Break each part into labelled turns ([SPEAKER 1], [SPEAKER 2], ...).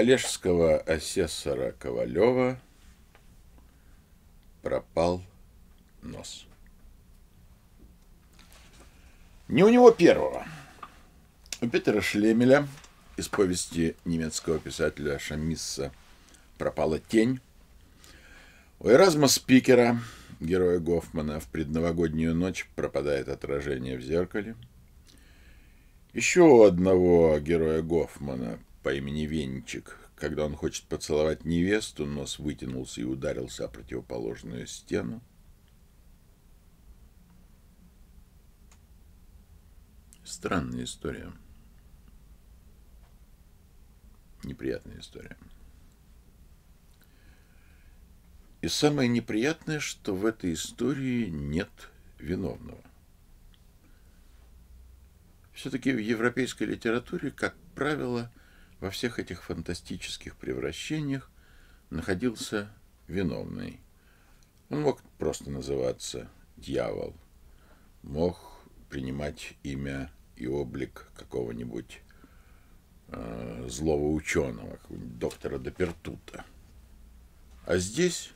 [SPEAKER 1] коллежского асессора Ковалева пропал нос. Не у него первого. У Петера Шлемеля из повести немецкого писателя Шамисса «Пропала тень». У Эразма Спикера, героя Гофмана, в предновогоднюю ночь пропадает отражение в зеркале. Еще у одного героя Гофмана по имени Венчик, когда он хочет поцеловать невесту, нос вытянулся и ударился о противоположную стену. Странная история. Неприятная история. И самое неприятное, что в этой истории нет виновного. Все-таки в европейской литературе, как правило, во всех этих фантастических превращениях находился виновный. Он мог просто называться дьявол, мог принимать имя и облик какого-нибудь э, злого ученого, какого-нибудь доктора Депертута. А здесь,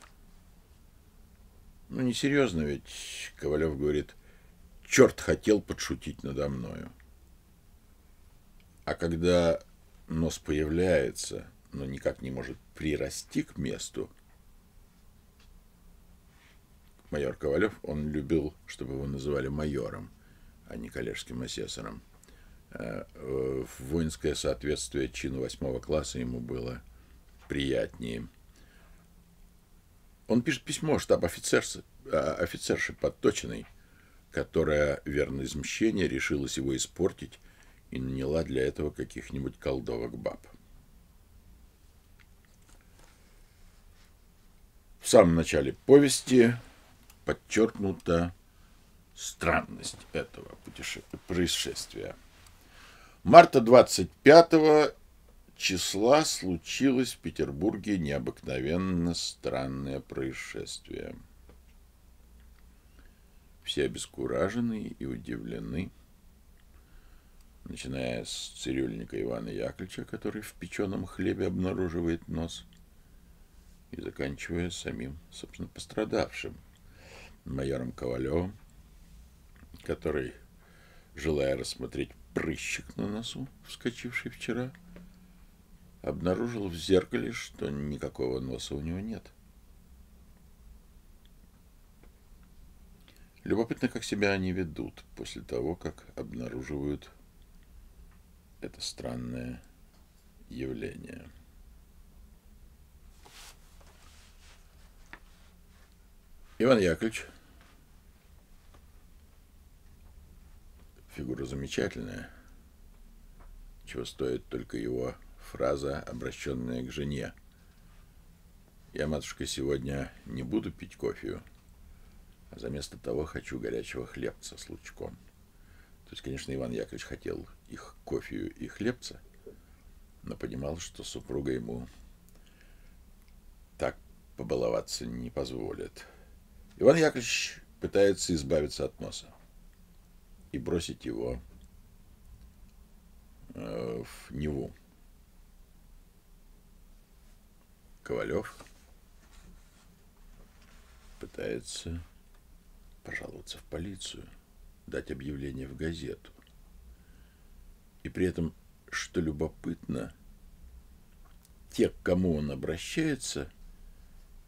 [SPEAKER 1] ну, несерьезно ведь, Ковалев говорит, черт хотел подшутить надо мною. А когда нос появляется, но никак не может прирасти к месту, майор Ковалев, он любил, чтобы его называли майором, а не коллежским асессором. Э, в воинское соответствие чину восьмого класса ему было приятнее. Он пишет письмо штаб-офицерши офицерши Подточиной, которая, верно из мщения, решилась его испортить и наняла для этого каких-нибудь колдовок баб. В самом начале повести подчеркнута странность этого происшествия. Марта 25 числа случилось в Петербурге необыкновенно странное происшествие. Все обескуражены и удивлены начиная с цирюльника Ивана Яковлевича, который в печеном хлебе обнаруживает нос, и заканчивая самим, собственно, пострадавшим, майором Ковалевым, который, желая рассмотреть прыщик на носу, вскочивший вчера, обнаружил в зеркале, что никакого носа у него нет. Любопытно, как себя они ведут после того, как обнаруживают это странное явление. Иван Яковлевич. Фигура замечательная, чего стоит только его фраза, обращенная к жене. Я, матушка, сегодня не буду пить кофе, а вместо того хочу горячего хлебца с лучком. То есть, конечно, Иван Яковлевич хотел их кофею и хлебца, но понимал, что супруга ему так побаловаться не позволит. Иван Яковлевич пытается избавиться от носа и бросить его э, в Неву. Ковалев пытается пожаловаться в полицию, дать объявление в газету. И при этом, что любопытно, те, к кому он обращается,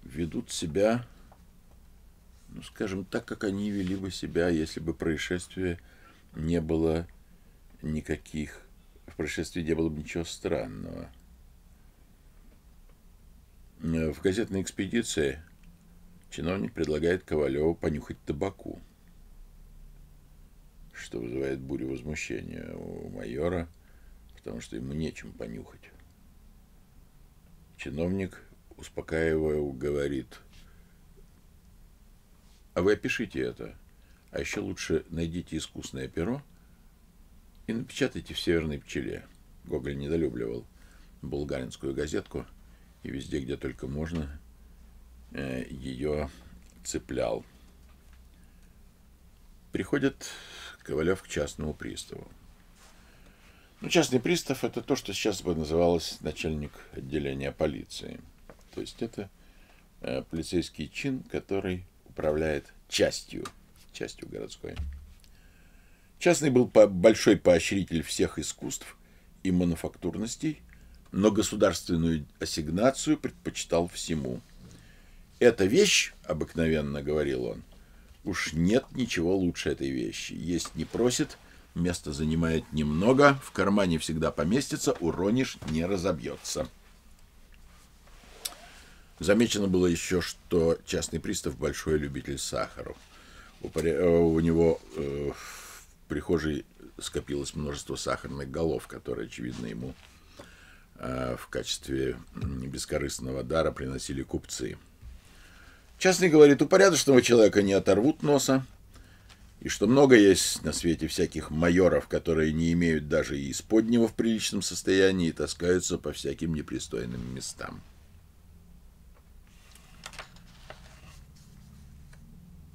[SPEAKER 1] ведут себя, ну, скажем, так, как они вели бы себя, если бы происшествия не было никаких, в происшествии не было бы ничего странного. В газетной экспедиции чиновник предлагает Ковалеву понюхать табаку что вызывает бурю возмущения у майора, потому что ему нечем понюхать. Чиновник, успокаивая, говорит, а вы опишите это, а еще лучше найдите искусное перо и напечатайте в «Северной пчеле». Гоголь недолюбливал булгаринскую газетку и везде, где только можно, э, ее цеплял. Приходят Ковалев к частному приставу. Ну, частный пристав – это то, что сейчас бы называлось начальник отделения полиции. То есть это э, полицейский чин, который управляет частью, частью городской. Частный был по большой поощритель всех искусств и мануфактурностей, но государственную ассигнацию предпочитал всему. «Эта вещь, — обыкновенно говорил он, — уж нет ничего лучше этой вещи. Есть не просит, место занимает немного, в кармане всегда поместится, уронишь — не разобьется». Замечено было еще, что частный пристав большой любитель сахара. У, э, у него э, в прихожей скопилось множество сахарных голов, которые, очевидно, ему э, в качестве бескорыстного дара приносили купцы. Частный говорит, у порядочного человека не оторвут носа, и что много есть на свете всяких майоров, которые не имеют даже и исподнего в приличном состоянии и таскаются по всяким непристойным местам.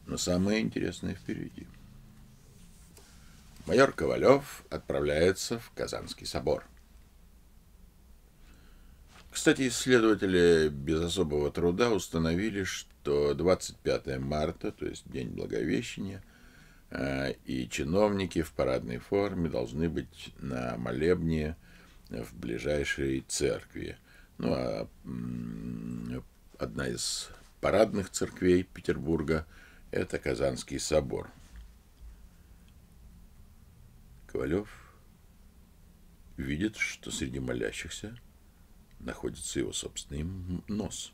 [SPEAKER 1] Но самое интересное впереди. Майор Ковалев отправляется в Казанский собор. Кстати, исследователи без особого труда установили, что 25 марта, то есть День Благовещения, э, и чиновники в парадной форме должны быть на молебне в ближайшей церкви. Ну, а одна из парадных церквей Петербурга – это Казанский собор. Ковалев видит, что среди молящихся находится его собственный нос.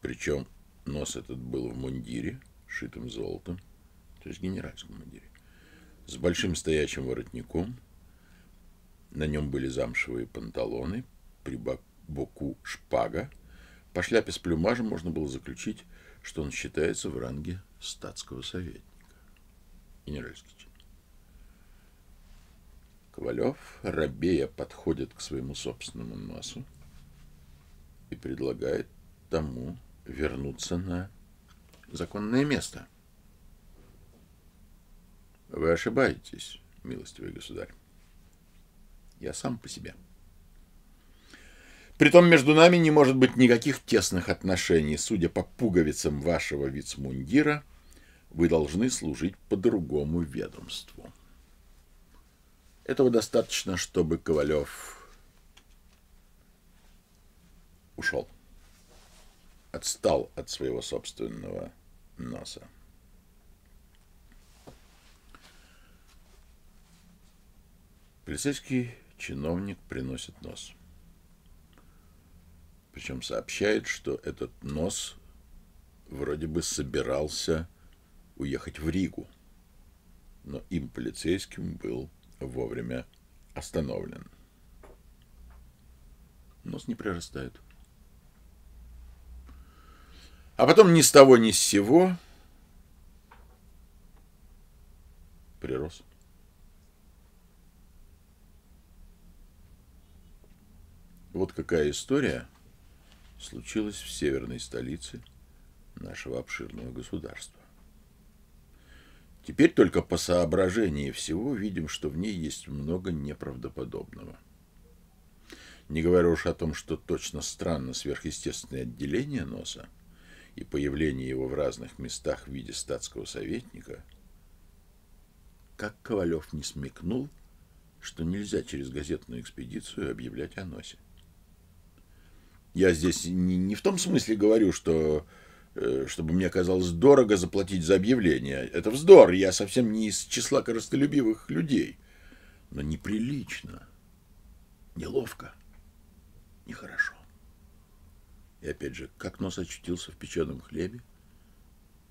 [SPEAKER 1] Причем нос этот был в мундире, шитым золотом, то есть генеральском мундире, с большим стоячим воротником. На нем были замшевые панталоны, при боку шпага. По шляпе с плюмажем можно было заключить, что он считается в ранге статского советника. Генеральский. Ковалев, рабея, подходит к своему собственному носу и предлагает тому вернуться на законное место. Вы ошибаетесь, милостивый государь. Я сам по себе. Притом между нами не может быть никаких тесных отношений. Судя по пуговицам вашего вицмундира, вы должны служить по другому ведомству. Этого достаточно, чтобы Ковалев ушел. Отстал от своего собственного носа. Полицейский чиновник приносит нос. — причем сообщает, что этот нос вроде бы собирался уехать в Ригу, но им, полицейским, был вовремя остановлен. Нос не прирастает. А потом ни с того ни с сего прирос. Вот какая история – случилось в северной столице нашего обширного государства. Теперь только по соображении всего видим, что в ней есть много неправдоподобного. Не говоря уж о том, что точно странно сверхъестественное отделение носа и появление его в разных местах в виде статского советника, как Ковалев не смекнул, что нельзя через газетную экспедицию объявлять о носе. Я здесь не, не в том смысле говорю, что чтобы мне казалось дорого заплатить за объявление. Это вздор, я совсем не из числа коростолюбивых людей. Но неприлично, неловко, нехорошо. И опять же, как нос очутился в печеном хлебе?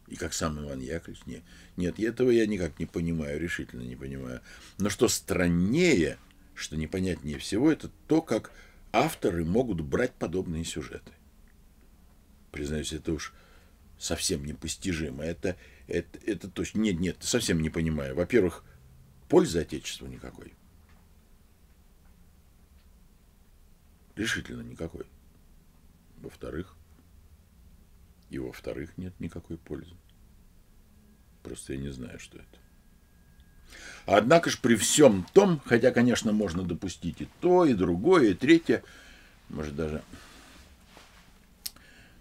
[SPEAKER 1] И как сам Иван Яковлевич? Нет, нет, этого я никак не понимаю, решительно не понимаю. Но что страннее, что непонятнее всего, это то, как авторы могут брать подобные сюжеты. Признаюсь, это уж совсем непостижимо. Это, это, это точно... Нет, нет, совсем не понимаю. Во-первых, пользы Отечеству никакой. Решительно никакой. Во-вторых, и во-вторых, нет никакой пользы. Просто я не знаю, что это. Однако ж при всем том, хотя, конечно, можно допустить и то, и другое, и третье, может даже...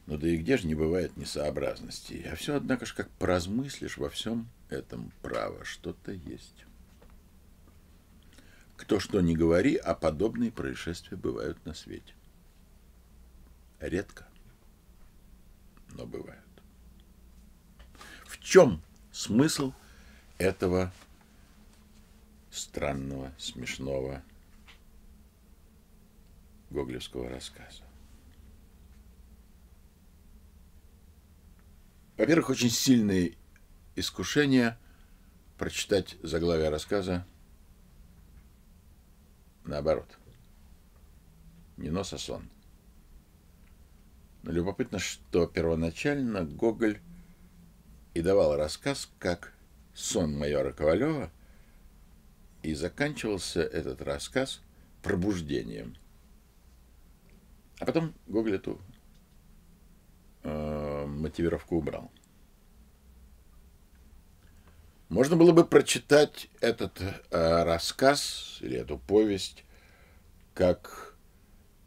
[SPEAKER 1] Ну да и где же не бывает несообразностей? А все, однако ж, как поразмыслишь, во всем этом право что-то есть. Кто что ни говори, а подобные происшествия бывают на свете. Редко, но бывают. В чем смысл этого странного, смешного гоголевского рассказа. Во-первых, очень сильное искушение прочитать заглавие рассказа наоборот. Не нос, а сон. Но любопытно, что первоначально Гоголь и давал рассказ как сон майора Ковалева – и заканчивался этот рассказ пробуждением. А потом Гоголь эту мотивировку убрал. Можно было бы прочитать этот э, рассказ или эту повесть как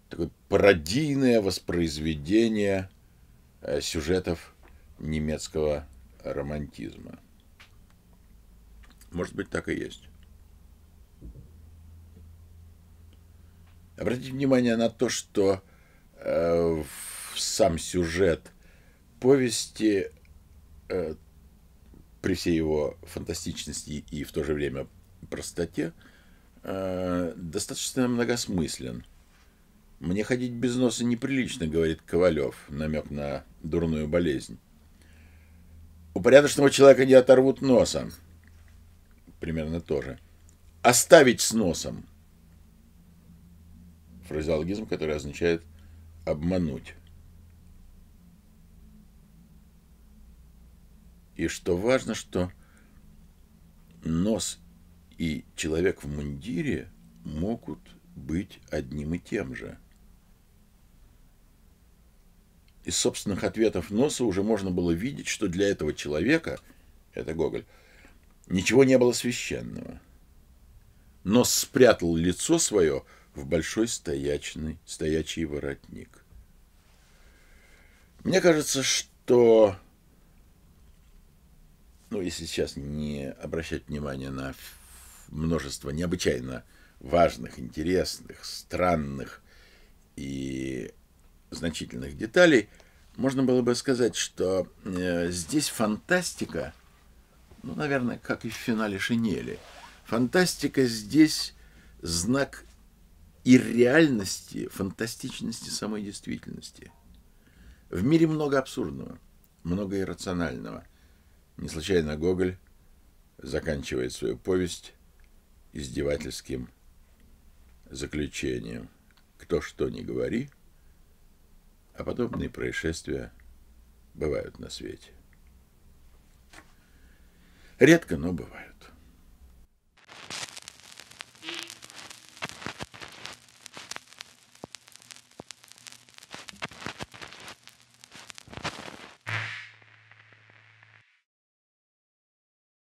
[SPEAKER 1] такое пародийное воспроизведение э, сюжетов немецкого романтизма. Может быть, так и есть. Обратите внимание на то, что э, сам сюжет повести э, при всей его фантастичности и в то же время простоте э, достаточно многосмыслен. «Мне ходить без носа неприлично», — говорит Ковалев, намек на дурную болезнь. «У порядочного человека не оторвут носа». Примерно тоже. «Оставить с носом» фразеологизм, который означает обмануть. И что важно, что нос и человек в мундире могут быть одним и тем же. Из собственных ответов носа уже можно было видеть, что для этого человека, это Гоголь, ничего не было священного. Нос спрятал лицо свое в большой стоячный, стоячий воротник. Мне кажется, что, ну, если сейчас не обращать внимания на множество необычайно важных, интересных, странных и значительных деталей, можно было бы сказать, что э, здесь фантастика, ну, наверное, как и в финале «Шинели», фантастика здесь знак и реальности, фантастичности самой действительности. В мире много абсурдного, много иррационального. Не случайно Гоголь заканчивает свою повесть издевательским заключением. Кто что ни говори, а подобные происшествия бывают на свете. Редко, но бывают.